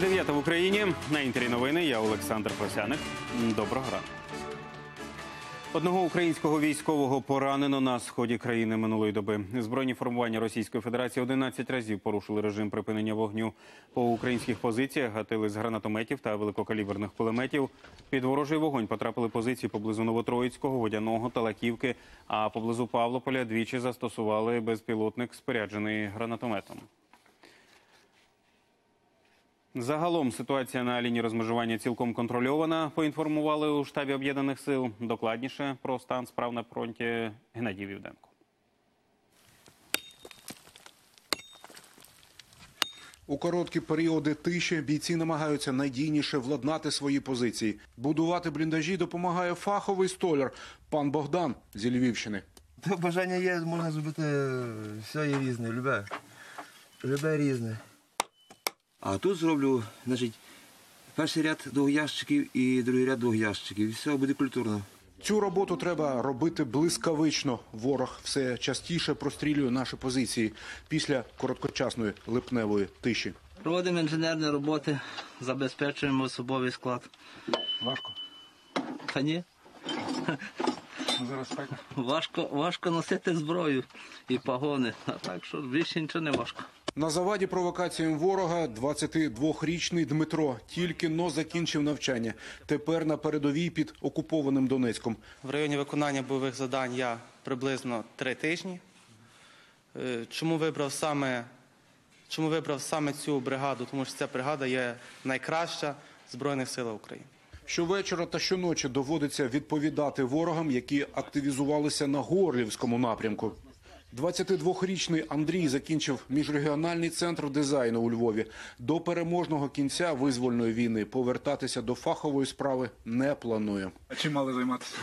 Дев'ята в Україні на інтері новини. Я Олександр Просяник. Доброго ранку. Одного українського військового поранено на сході країни минулої доби. Збройні формування Російської Федерації 11 разів порушили режим припинення вогню по українських позиціях, гатили з гранатометів та великокаліберних кулеметів. Під ворожий вогонь потрапили позиції поблизу Новотроїцького, Водяного та Лаківки. А поблизу Павлополя двічі застосували безпілотник, споряджений гранатометом. Загалом ситуація на лінії розмежування цілком контрольована. Поінформували у штабі об'єднаних сил. Докладніше про стан справ на фронті Геннадій Вівденко. У короткі періоди тиші бійці намагаються найдійніше владнати свої позиції. Будувати бліндажі допомагає фаховий столяр пан Богдан зі Львівщини. Бажання є, можна зробити все є різне, любе. Любе різне. А тут зроблю, значить, перший ряд двох ящиків і другий ряд двох ящиків. І все буде культурно. Цю роботу треба робити блискавично. Ворог все частіше прострілює наші позиції після короткочасної липневої тиші. Проводимо інженерні роботи, забезпечуємо особовий склад. Важко. Та ні, Зараз так. важко, важко носити зброю і погони. А так що більше нічого не важко. На заваді провокаціям ворога 22-річний Дмитро тільки но закінчив навчання. Тепер на передовій під окупованим Донецьком. В районі виконання бойових завдань я приблизно три тижні. Е, Чому вибрав саме, чому вибрав саме цю бригаду? Тому що ця бригада є найкраща Збройних силах України. Щовечора та щоночі доводиться відповідати ворогам, які активізувалися на Горлівському напрямку. 22-річний Андрій закінчив міжрегіональний центр дизайну у Львові. До переможного кінця визвольної війни повертатися до фахової справи не планує. А чим мали займатися?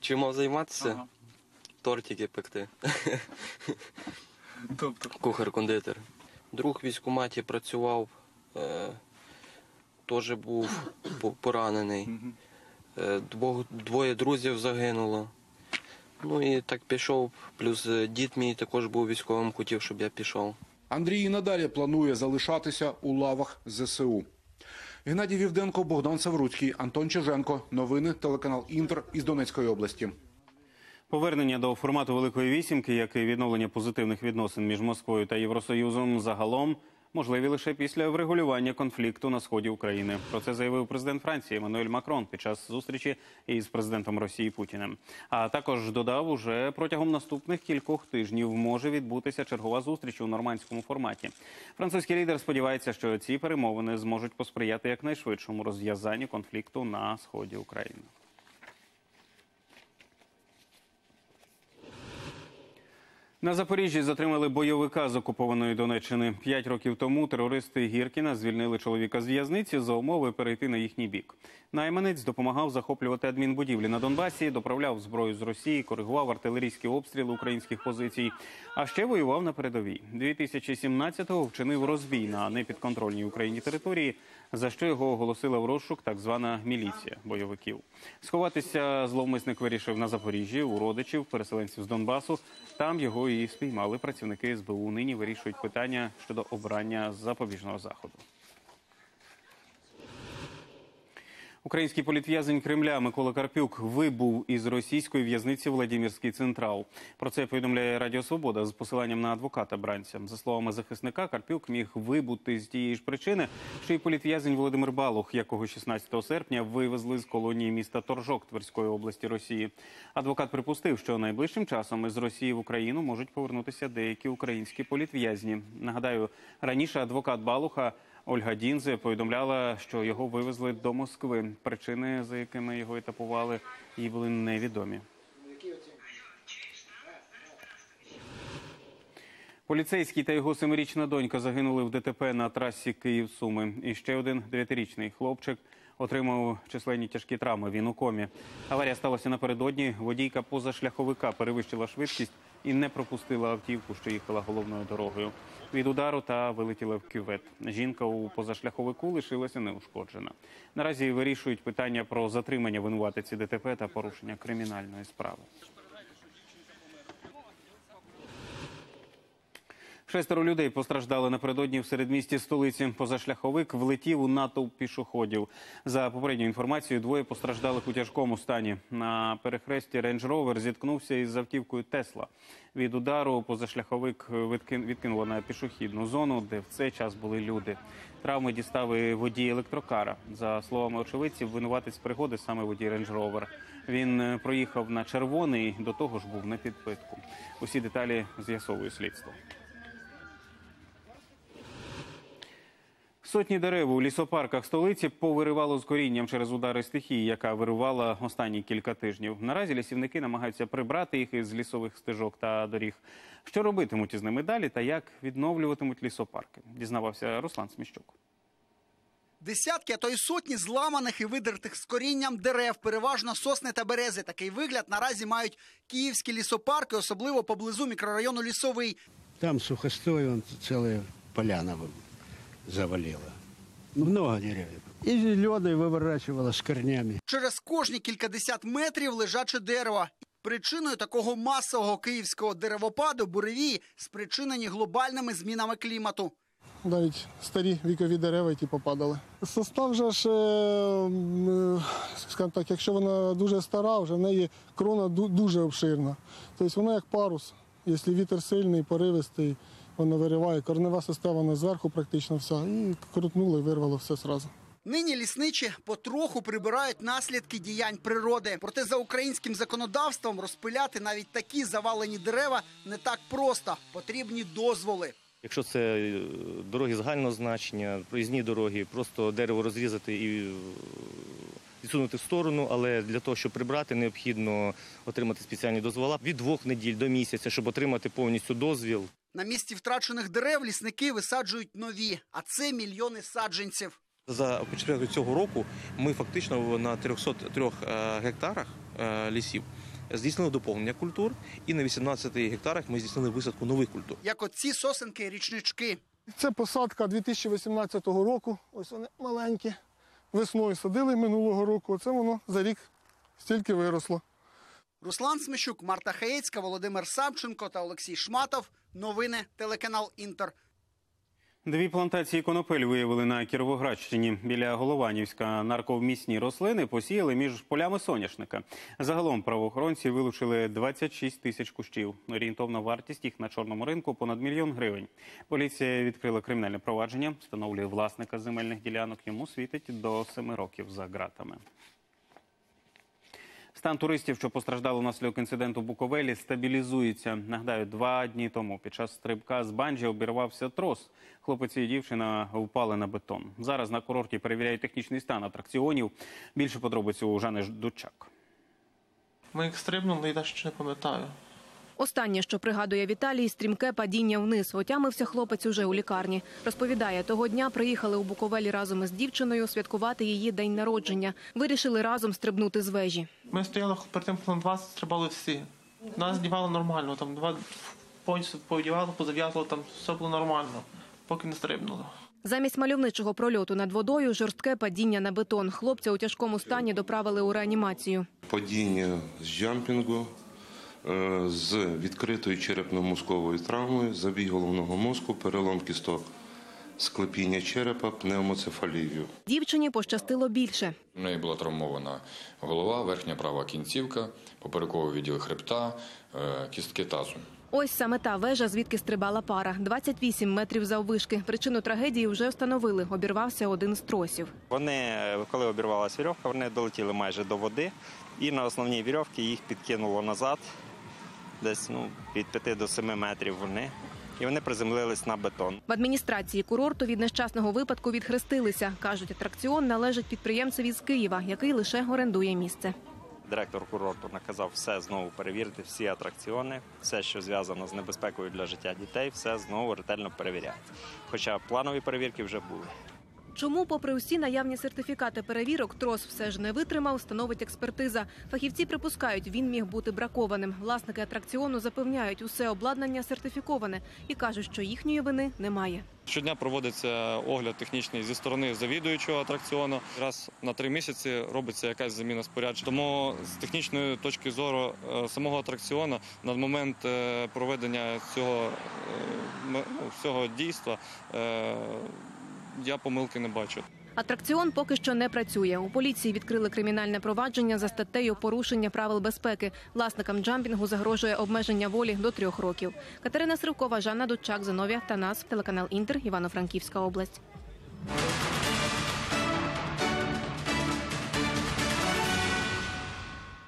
Чим мав займатися? Тортики пекти. Тобто, Кухар-кондитер. Друг в військкоматі працював, е, теж був поранений. Е, двох, двоє друзів загинуло. Ну і так пішов. Плюс е, дід мій також був військовим, хотів, щоб я пішов. Андрій і надалі планує залишатися у лавах ЗСУ. Геннадій Вівденко, Богдан Савруцький, Антон Чиженко. Новини телеканал Інтер із Донецької області. Повернення до формату Великої вісімки, як і відновлення позитивних відносин між Москвою та Євросоюзом, загалом можливі лише після врегулювання конфлікту на сході України. Про це заявив президент Франції Еммануель Макрон під час зустрічі із президентом Росії Путіним. А також додав, уже протягом наступних кількох тижнів може відбутися чергова зустріч у нормандському форматі. Французький лідер сподівається, що ці перемовини зможуть посприяти якнайшвидшому розв'язанню конфлікту на сході України. На Запоріжжі затримали бойовика з окупованої Донеччини. П'ять років тому терористи Гіркіна звільнили чоловіка з в'язниці за умови перейти на їхній бік. Найманець допомагав захоплювати адмінбудівлі на Донбасі, доправляв зброю з Росії, коригував артилерійські обстріли українських позицій. А ще воював на передовій. 2017-го вчинив розбій на непідконтрольній Україні території, за що його оголосила в розшук так звана міліція бойовиків. Сховатися зловмисник вирішив на Запоріжжі у родичів, переселенців з Донбасу. Там його і спіймали працівники СБУ. Нині вирішують питання щодо обрання запобіжного заходу. Український політв'язень Кремля Микола Карпюк вибув із російської в'язниці Владимирський Централ. Про це повідомляє Радіо Свобода з посиланням на адвоката бранця. За словами захисника, Карпюк міг вибути з тієї ж причини, що й політв'язень Володимир Балух, якого 16 серпня вивезли з колонії міста Торжок Тверської області Росії. Адвокат припустив, що найближчим часом із Росії в Україну можуть повернутися деякі українські політв'язні. Нагадаю, раніше адвокат Балуха. Ольга Дінзе повідомляла, що його вивезли до Москви. Причини, за якими його етапували, їй були невідомі. Поліцейський та його семирічна донька загинули в ДТП на трасі Київ-Суми. І ще один дев'ятирічний хлопчик отримав численні тяжкі травми. Він у комі. Аварія сталася напередодні. Водійка позашляховика перевищила швидкість і не пропустила автівку, що їхала головною дорогою. Від удару та вилетіла в кювет. Жінка у позашляховику лишилася неушкоджена. Наразі вирішують питання про затримання винуватиці ДТП та порушення кримінальної справи. Шестеро людей постраждали напередодні в середмісті столиці. Позашляховик влетів у натовп пішоходів. За попередньою інформацією, двоє постраждалих у тяжкому стані. На перехресті Range Rover зіткнувся із автівкою Тесла. Від удару позашляховик відкин- відкинуло на пішохідну зону, де в цей час були люди. Травми дістав і водій електрокара. За словами очевидців, винуватець пригоди саме водій Range Rover. Він е, проїхав на червоний, до того ж був на підпитку. Усі деталі з'ясовує слідство. Сотні дерев у лісопарках столиці повиривало з корінням через удари стихії, яка вирувала останні кілька тижнів. Наразі лісівники намагаються прибрати їх із лісових стежок та доріг. Що робитимуть із ними далі та як відновлюватимуть лісопарки? Дізнавався Руслан Сміщук. Десятки, а то й сотні зламаних і видертих з корінням дерев, переважно сосни та берези. Такий вигляд наразі мають київські лісопарки, особливо поблизу мікрорайону Лісовий. Там сухостой, он целая поляна завалила. Много деревьев. И зеленый выворачивала с корнями. Через кожні кількадесят метрів лежаче дерево. Причиною такого масового київського деревопаду буревії спричинені глобальними змінами клімату. навіть старі вікові дерева, які попадали. Состав же ж, е, е, скажімо так, якщо вона дуже стара, вже в неї крона ду- дуже обширна. Тобто вона як парус. Якщо вітер сильний, поривистий, вона вириває. Корнева система вона зверху практично вся. І крутнуло і вирвало все одразу. Нині лісничі потроху прибирають наслідки діянь природи. Проте за українським законодавством розпиляти навіть такі завалені дерева не так просто. Потрібні дозволи. Якщо це е, дороги загального значення, проїзні дороги, просто дерево розрізати і е, відсунути в сторону, але для того, щоб прибрати, необхідно отримати спеціальні дозвола від двох неділь до місяця, щоб отримати повністю дозвіл. На місці втрачених дерев лісники висаджують нові, а це мільйони саджанців. За початку цього року ми фактично на 303 е, гектарах е, лісів здійснили доповнення культур, і на 18 гектарах ми здійснили висадку нових культур. Як оці сосенки річнички. Це посадка 2018 року. Ось вони маленькі. Весною садили минулого року. Оце воно за рік стільки виросло. Руслан Смещук, Марта Хаєцька, Володимир Савченко та Олексій Шматов. Новини телеканал Інтер. Дві плантації конопель виявили на Кіровоградщині. Біля Голованівська нарковмісні рослини посіяли між полями соняшника. Загалом правоохоронці вилучили 26 тисяч кущів. Орієнтовна вартість їх на чорному ринку понад мільйон гривень. Поліція відкрила кримінальне провадження, встановлює власника земельних ділянок. Йому світить до семи років за ґратами. Стан туристів, що постраждали внаслідок інциденту в Буковелі, стабілізується. Нагадаю, два дні тому під час стрибка з банджі обірвався трос. Хлопець і дівчина впали на бетон. Зараз на курорті перевіряють технічний стан атракціонів. Більше подробиць у Жани Дучак. Ми їх стрибнули і навіть не пам'ятаю. Останнє, що пригадує Віталій, стрімке падіння вниз. Отямився хлопець уже у лікарні. Розповідає, того дня приїхали у Буковелі разом із дівчиною святкувати її день народження. Вирішили разом стрибнути з вежі. Ми стояли перед тим, хвилин 20, стрибали всі. Нас здівало нормально, там два повністю повдівало, позав'язувало, там все було нормально, поки не стрибнуло. Замість мальовничого прольоту над водою жорстке падіння на бетон. Хлопця у тяжкому стані доправили у реанімацію. Падіння з джампінгу, з відкритою черепно-мозковою травмою, забій головного мозку, перелом кісток, склепіння черепа, пневмоцефалію. Дівчині пощастило більше. У неї була травмована голова, верхня права кінцівка, поперековий відділ хребта, е, кістки тазу. Ось саме та вежа, звідки стрибала пара. 28 метрів заввишки. Причину трагедії вже встановили. Обірвався один з тросів. Вони, коли обірвалася вірьовка, вони долетіли майже до води, і на основній вірьовці їх підкинуло назад, десь ну, від 5 до 7 метрів вони. І вони приземлились на бетон. В адміністрації курорту від нещасного випадку відхрестилися. Кажуть, атракціон належить підприємцеві з Києва, який лише орендує місце. Директор курорту наказав все знову перевірити, всі атракціони, все, що зв'язано з небезпекою для життя дітей, все знову ретельно перевіряти. Хоча планові перевірки вже були. Чому, попри усі наявні сертифікати перевірок, трос все ж не витримав, становить експертиза. Фахівці припускають, він міг бути бракованим. Власники атракціону запевняють, усе обладнання сертифіковане і кажуть, що їхньої вини немає. Щодня проводиться огляд технічний зі сторони завідуючого атракціону. Раз на три місяці робиться якась заміна спорядження. Тому з технічної точки зору е, самого атракціону на момент е, проведення цього, е, м- ну, дійства е, я помилки не бачу. Атракціон поки що не працює. У поліції відкрили кримінальне провадження за статтею порушення правил безпеки. Власникам джампінгу загрожує обмеження волі до трьох років. Катерина Сривкова, Жанна Дудчак, Зиновія Танас, телеканал Інтер, Івано-Франківська область.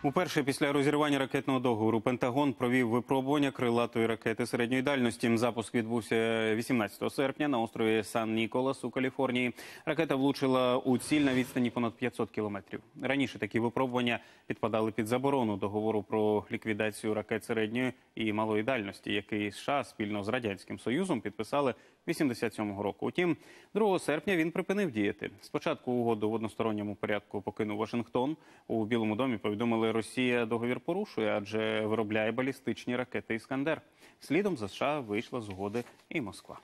Уперше після розірвання ракетного договору Пентагон провів випробування крилатої ракети середньої дальності. Запуск відбувся 18 серпня на острові Сан Ніколас у Каліфорнії. Ракета влучила у ціль на відстані понад 500 кілометрів. Раніше такі випробування підпадали під заборону договору про ліквідацію ракет середньої і малої дальності, який США спільно з радянським союзом підписали 87-го року. Утім, 2 серпня він припинив діяти. Спочатку угоду в односторонньому порядку покинув Вашингтон. У Білому домі повідомили, Росія договір порушує, адже виробляє балістичні ракети Іскандер. Слідом за США вийшла згоди і Москва.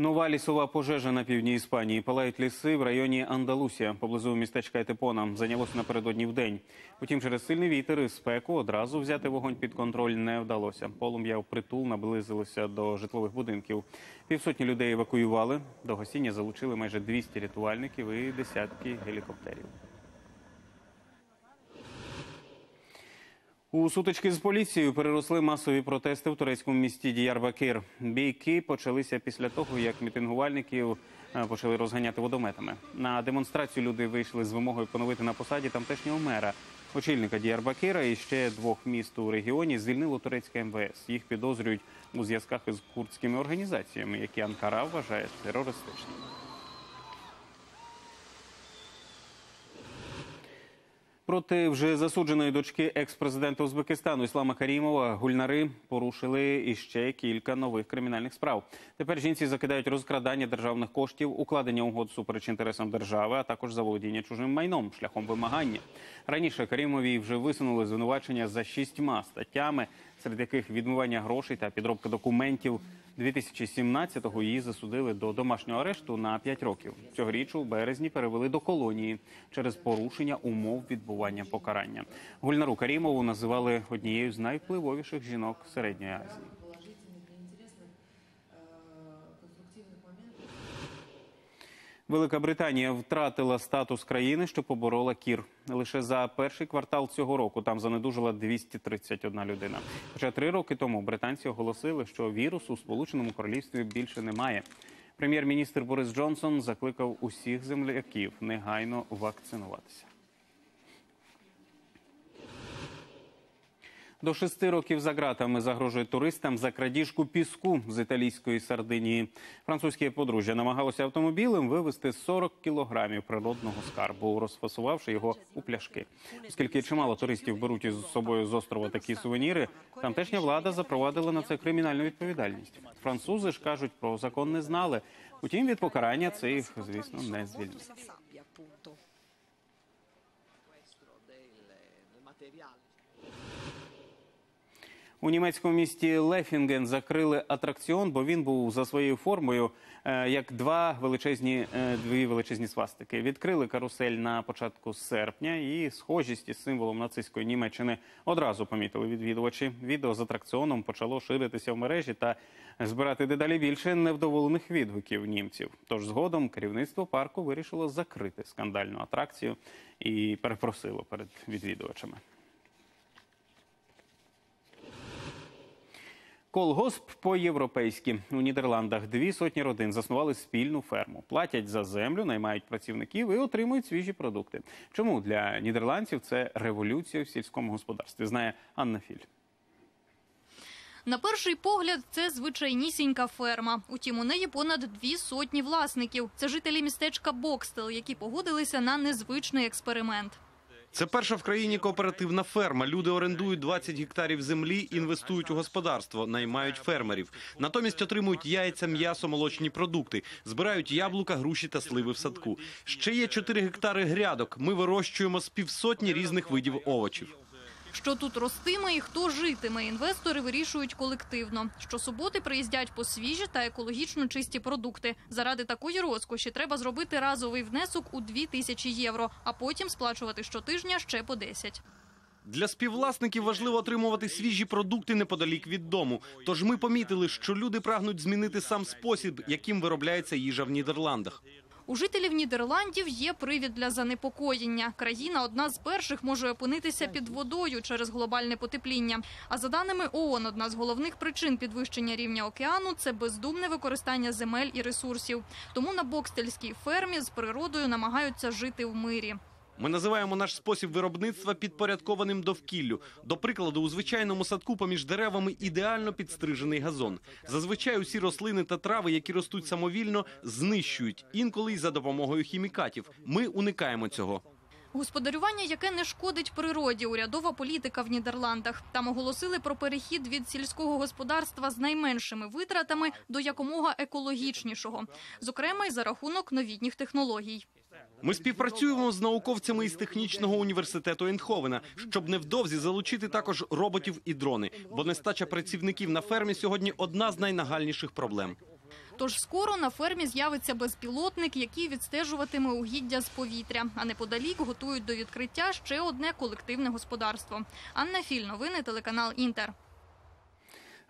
Нова лісова пожежа на півдні Іспанії. Палають ліси в районі Андалусія, поблизу містечка Етепона. Зайнялося напередодні в день. Утім, через сильний вітер і спеку одразу взяти вогонь під контроль не вдалося. Полум'я впритул наблизилося до житлових будинків. Півсотні людей евакуювали. До гасіння залучили майже 200 рятувальників і десятки гелікоптерів. У сутички з поліцією переросли масові протести в турецькому місті Діярбакир. Бійки почалися після того, як мітингувальників е, почали розганяти водометами. На демонстрацію люди вийшли з вимогою поновити на посаді тамтешнього мера. Очільника Діярбакира і ще двох міст у регіоні звільнило турецьке МВС. Їх підозрюють у зв'язках із курдськими організаціями, які Анкара вважає терористичними. Проти вже засудженої дочки екс-президента Узбекистану Іслама Карімова гульнари порушили іще кілька нових кримінальних справ. Тепер жінці закидають розкрадання державних коштів, укладення угод супереч інтересам держави, а також заволодіння чужим майном шляхом вимагання. Раніше Карімовій вже висунули звинувачення за шістьма статтями, серед яких відмивання грошей та підробка документів. 2017-го її засудили до домашнього арешту на 5 років. Цьогоріч у березні перевели до колонії через порушення умов відбування покарання. Гульнару Карімову називали однією з найвпливовіших жінок середньої Азії. Велика Британія втратила статус країни, що поборола кір. Лише за перший квартал цього року там занедужила 231 людина. Хоча три роки тому британці оголосили, що вірусу у Сполученому Королівстві більше немає. Прем'єр-міністр Борис Джонсон закликав усіх земляків негайно вакцинуватися. До шести років за ґратами загрожує туристам за крадіжку піску з італійської Сардинії. Французьке подружжя намагалося автомобілем вивезти 40 кілограмів природного скарбу, розфасувавши його у пляшки. Оскільки чимало туристів беруть із собою з острова такі сувеніри, тамтешня влада запровадила на це кримінальну відповідальність. Французи ж кажуть, про закон не знали. Утім, від покарання це їх, звісно, не звільнить. У німецькому місті Лефінген закрили атракціон, бо він був за своєю формою е, як два величезні е, дві величезні свастики. Відкрили карусель на початку серпня, і схожість із символом нацистської Німеччини одразу помітили відвідувачі. Відео з атракціоном почало ширитися в мережі та збирати дедалі більше невдоволених відгуків німців. Тож згодом керівництво парку вирішило закрити скандальну атракцію і перепросило перед відвідувачами. Колгосп по-європейськи у Нідерландах дві сотні родин заснували спільну ферму, платять за землю, наймають працівників і отримують свіжі продукти. Чому для нідерландців це революція в сільському господарстві? Знає Анна Філь. На перший погляд, це звичайнісінька ферма. Утім, у неї понад дві сотні власників. Це жителі містечка Бокстел, які погодилися на незвичний експеримент. Це перша в країні кооперативна ферма. Люди орендують 20 гектарів землі, інвестують у господарство, наймають фермерів. Натомість отримують яйця, м'ясо, молочні продукти, збирають яблука, груші та сливи в садку. Ще є 4 гектари грядок. Ми вирощуємо з півсотні різних видів овочів. Що тут ростиме і хто житиме, інвестори вирішують колективно. Щосуботи приїздять по свіжі та екологічно чисті продукти. Заради такої розкоші треба зробити разовий внесок у 2 тисячі євро, а потім сплачувати щотижня ще по 10. Для співвласників важливо отримувати свіжі продукти неподалік від дому. Тож ми помітили, що люди прагнуть змінити сам спосіб, яким виробляється їжа в Нідерландах. У жителів Нідерландів є привід для занепокоєння. Країна одна з перших може опинитися під водою через глобальне потепління. А за даними ООН, одна з головних причин підвищення рівня океану це бездумне використання земель і ресурсів. Тому на бокстельській фермі з природою намагаються жити в мирі. Ми називаємо наш спосіб виробництва підпорядкованим довкіллю. До прикладу, у звичайному садку поміж деревами ідеально підстрижений газон. Зазвичай усі рослини та трави, які ростуть самовільно, знищують інколи й за допомогою хімікатів. Ми уникаємо цього. Господарювання, яке не шкодить природі, урядова політика в Нідерландах. Там оголосили про перехід від сільського господарства з найменшими витратами до якомога екологічнішого, зокрема й за рахунок новітніх технологій. Ми співпрацюємо з науковцями із технічного університету Ейнховена, щоб невдовзі залучити також роботів і дрони, бо нестача працівників на фермі сьогодні одна з найнагальніших проблем. Тож скоро на фермі з'явиться безпілотник, який відстежуватиме угіддя з повітря. А неподалік готують до відкриття ще одне колективне господарство. Анна Філь, новини телеканал Інтер.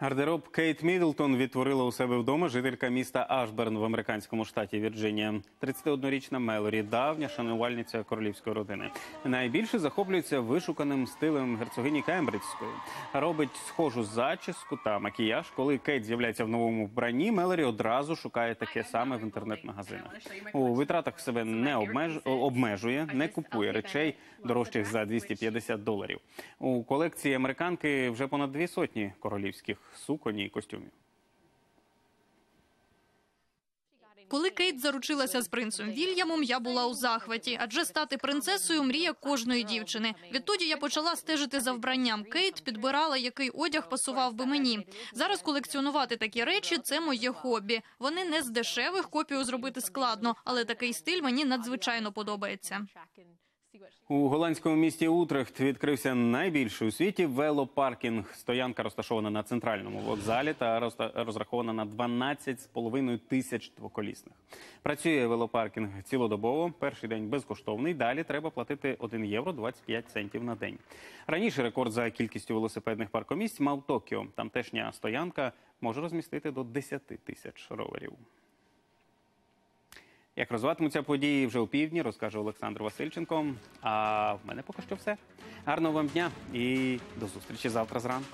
Гардероб Кейт Мідлтон відтворила у себе вдома жителька міста Ашберн в американському штаті Вірджинія. 31-річна Мелорі, давня шанувальниця королівської родини. Найбільше захоплюється вишуканим стилем герцогині Кембриджської. Робить схожу зачіску та макіяж. Коли Кейт з'являється в новому вбранні, Мелорі одразу шукає таке саме в інтернет-магазинах. У витратах себе не обмеж... обмежує, не купує речей дорожчих за 250 доларів. У колекції американки вже понад дві сотні королівських суконь і костюмів. Коли Кейт заручилася з принцем Вільямом, я була у захваті, адже стати принцесою мрія кожної дівчини. Відтоді я почала стежити за вбранням. Кейт підбирала, який одяг пасував би мені. Зараз колекціонувати такі речі це моє хобі. Вони не з дешевих копію зробити складно, але такий стиль мені надзвичайно подобається. У голландському місті Утрехт відкрився найбільший у світі велопаркінг. Стоянка розташована на центральному вокзалі та розрахована на 12,5 тисяч двоколісних. Працює велопаркінг цілодобово. Перший день безкоштовний. Далі треба платити 1 євро 25 центів на день. Раніше рекорд за кількістю велосипедних паркомісць мав Токіо. Тамтешня стоянка може розмістити до 10 тисяч роверів. Як розвиватимуться події вже у півдні, розкаже Олександр Васильченко. А в мене поки що все. Гарного вам дня і до зустрічі завтра зранку.